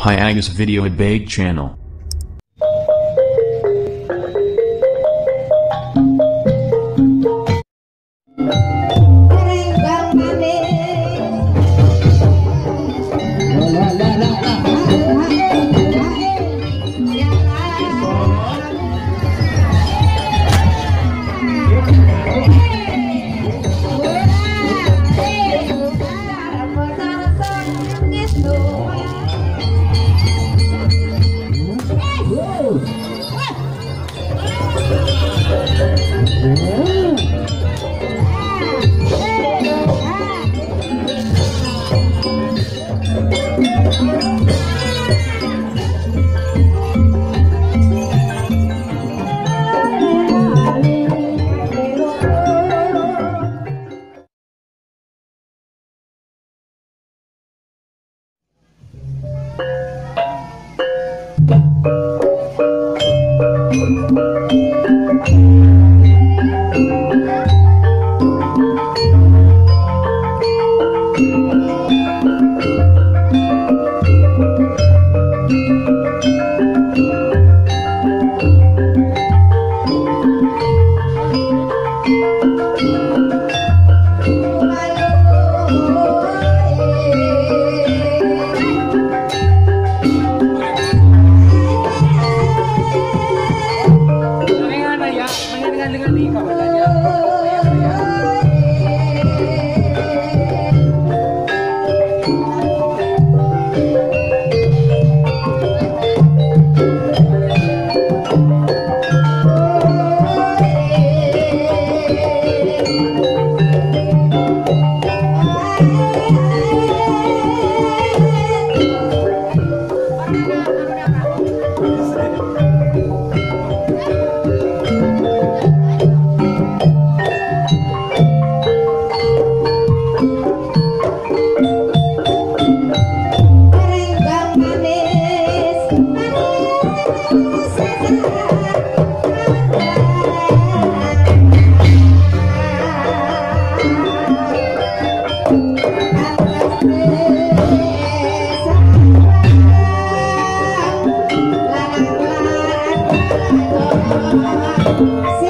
Pae Agus Videoebeg channel. See?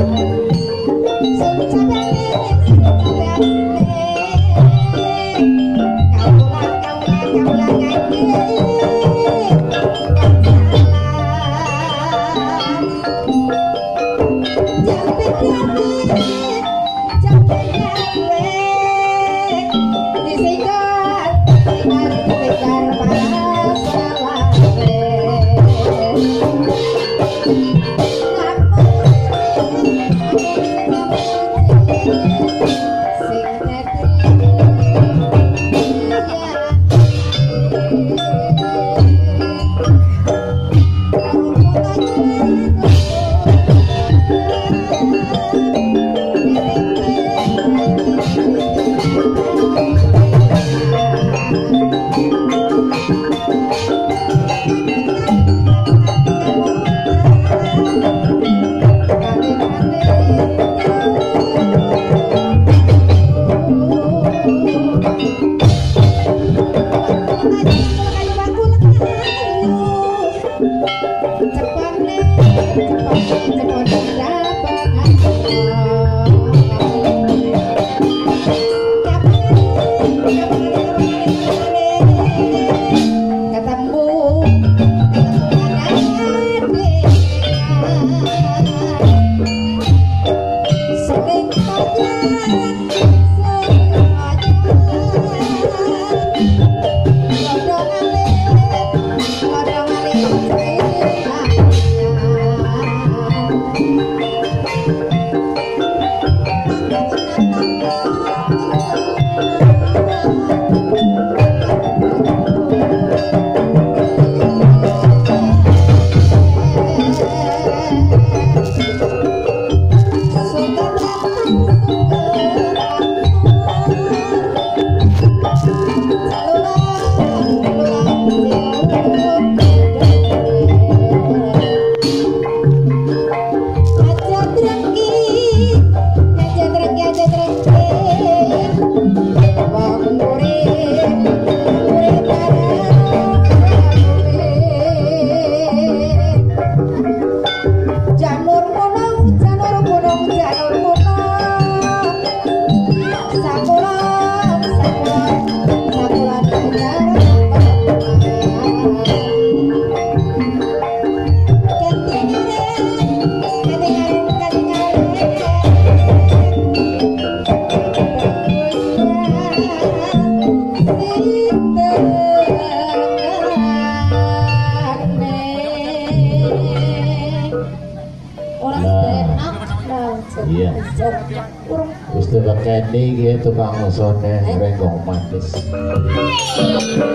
Janur Bang Zone, eh, Rainbow Madness. Hey.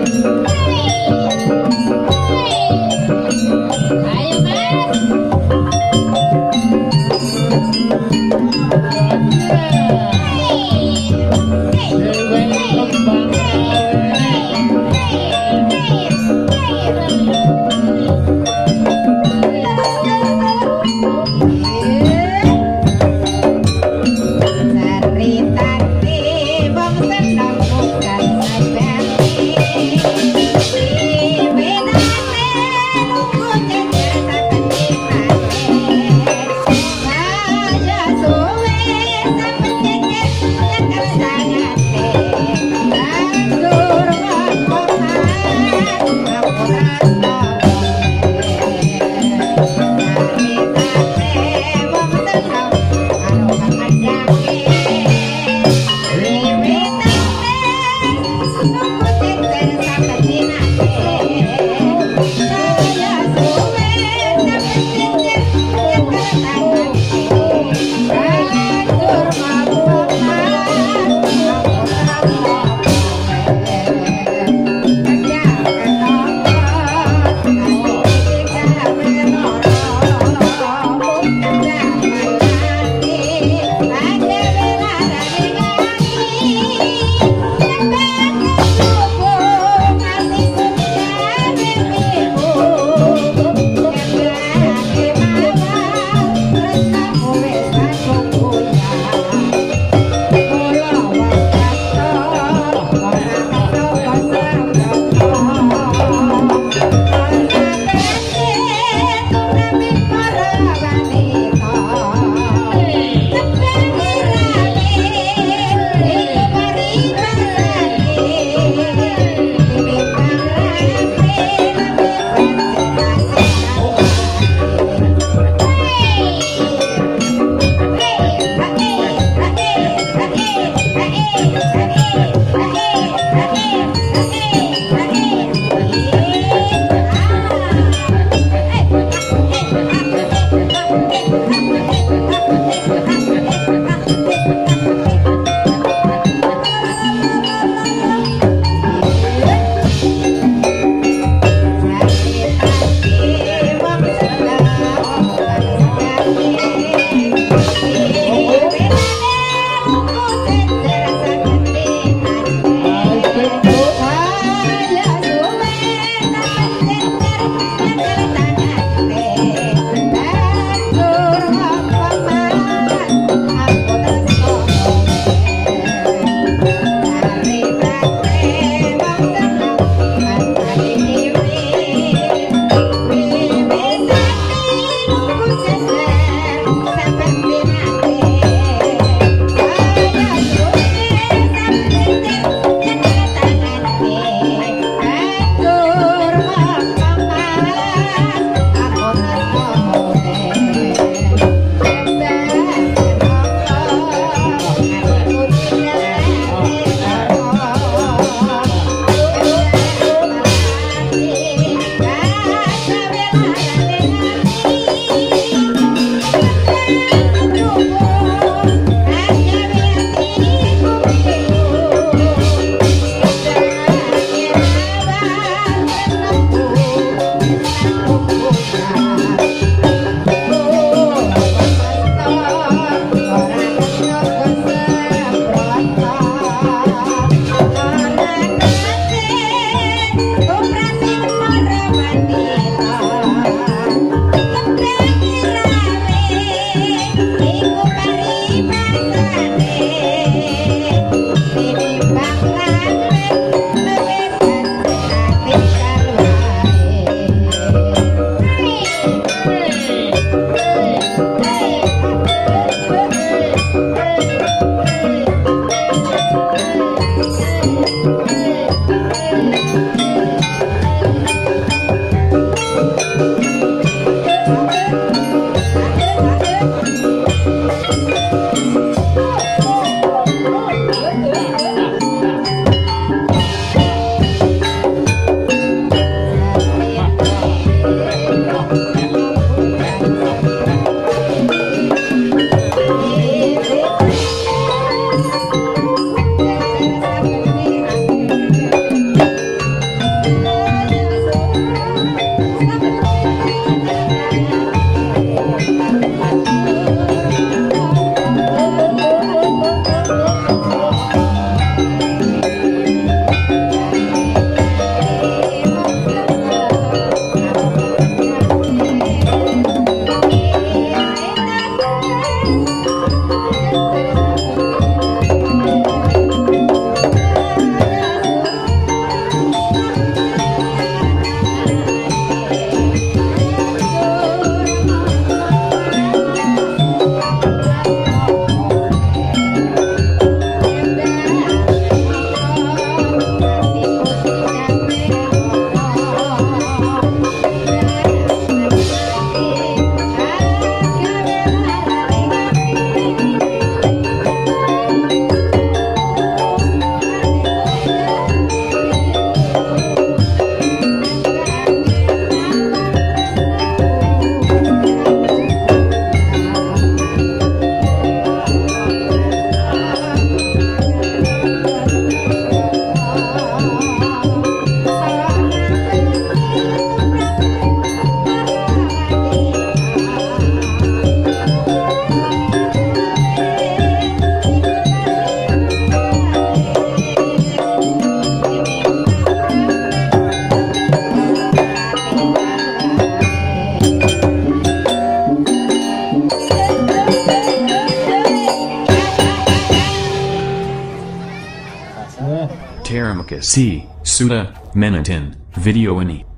Si, Suda, Menatin, Video ini.